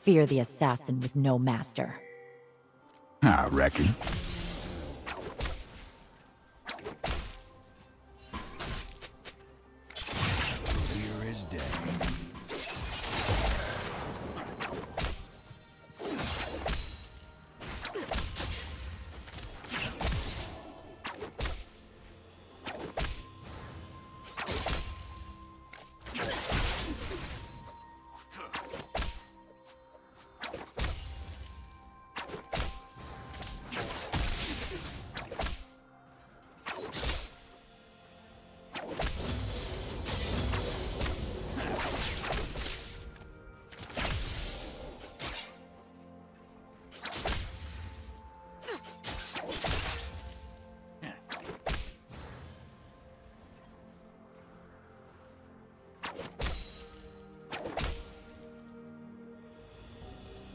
Fear the assassin with no master. I reckon.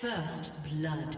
First blood.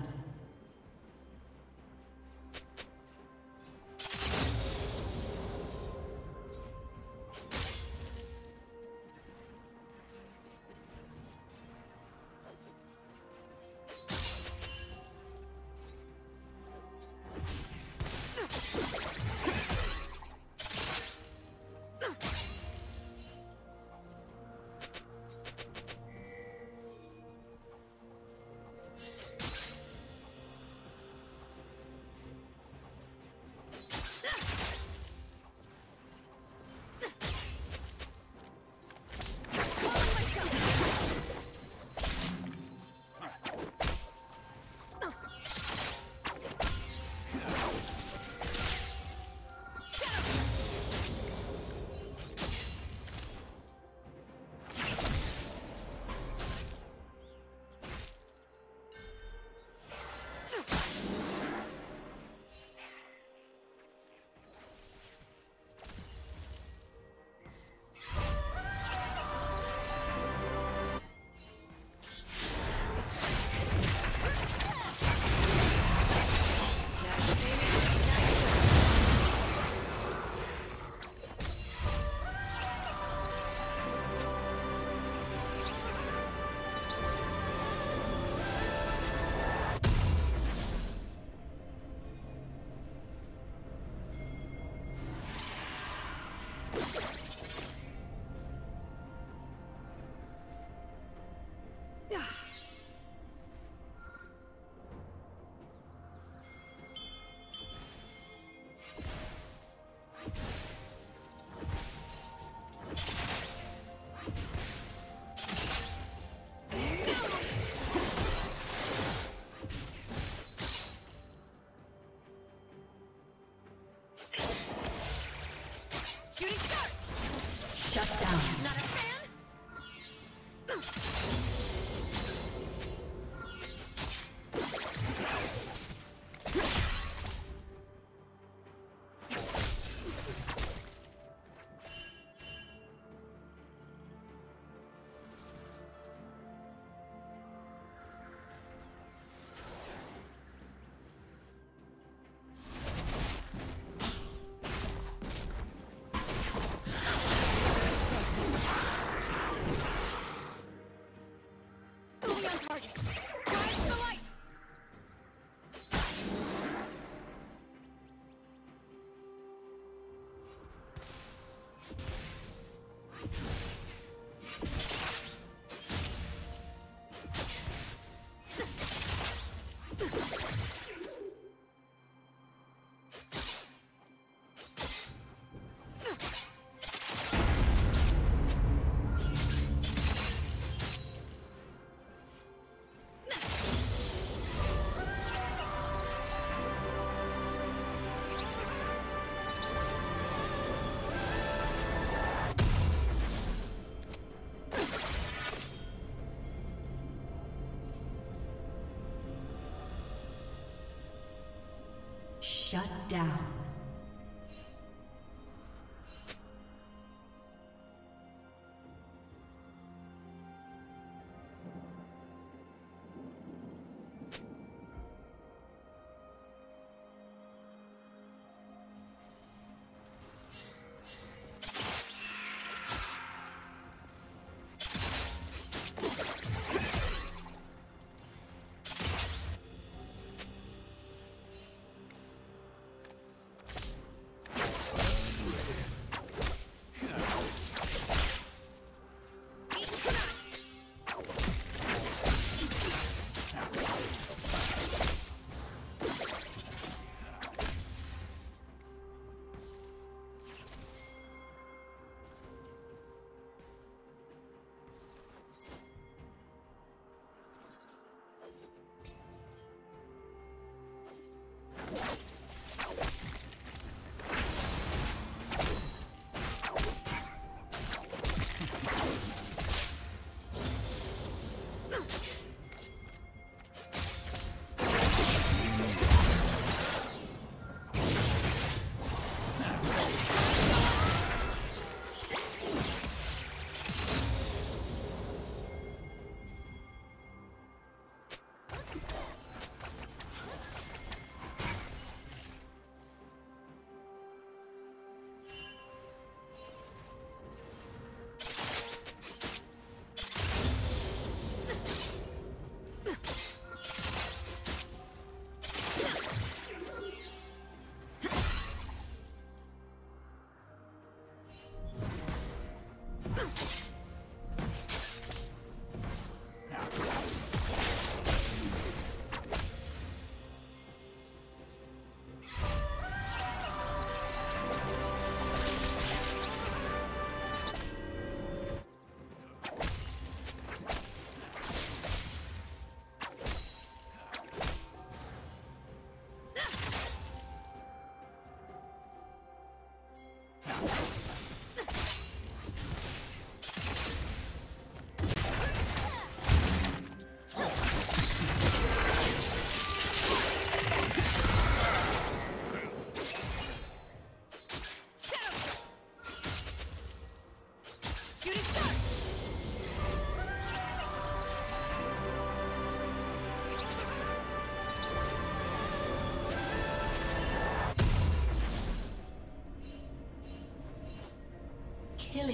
Shut down.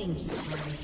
Killing spree.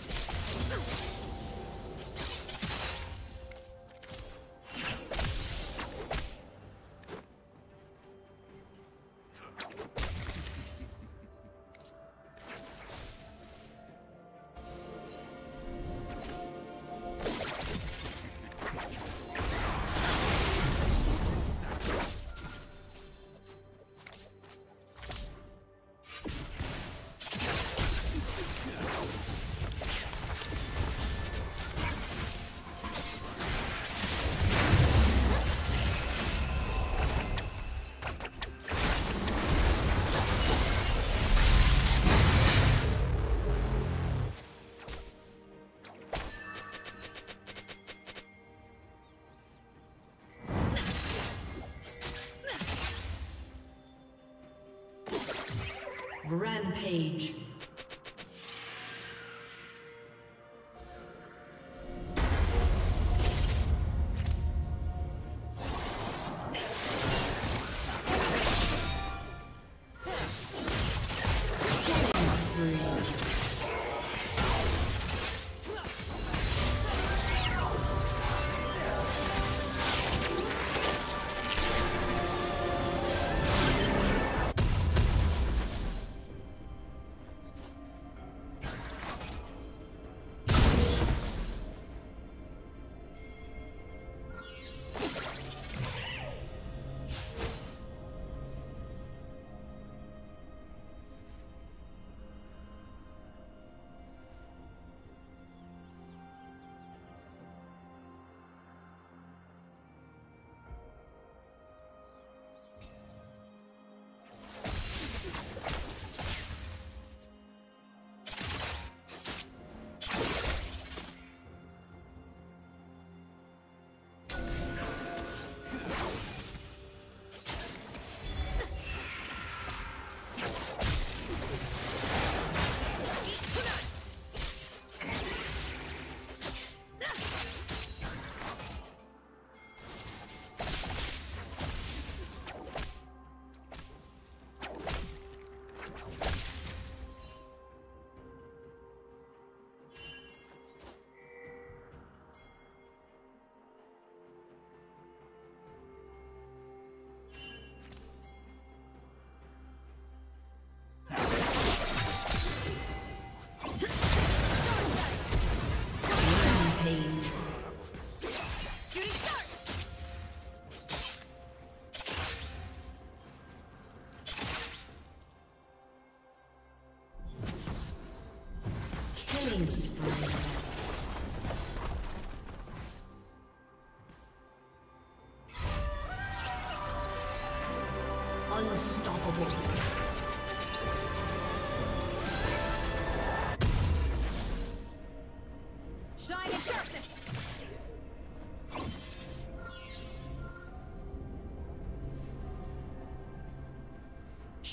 Rampage.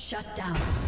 Shut down.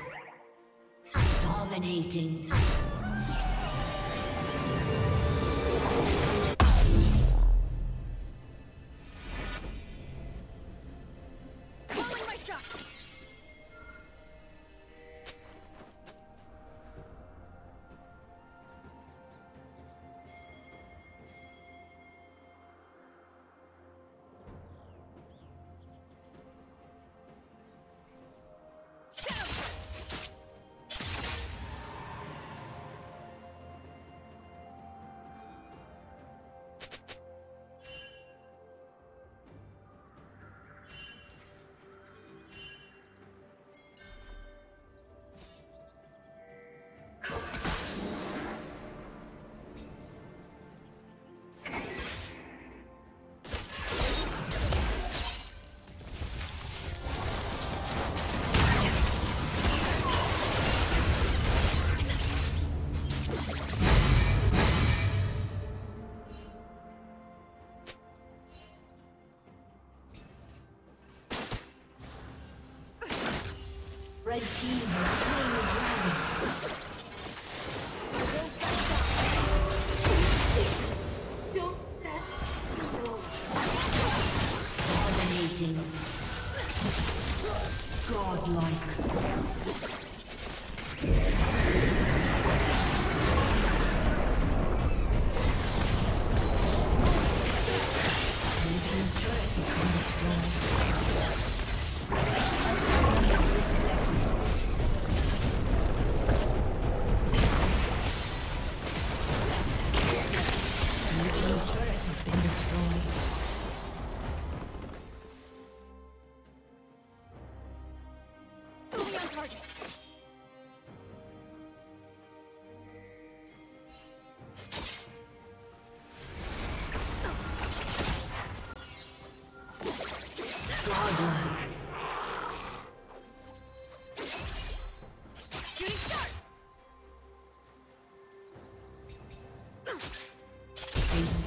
Dominating.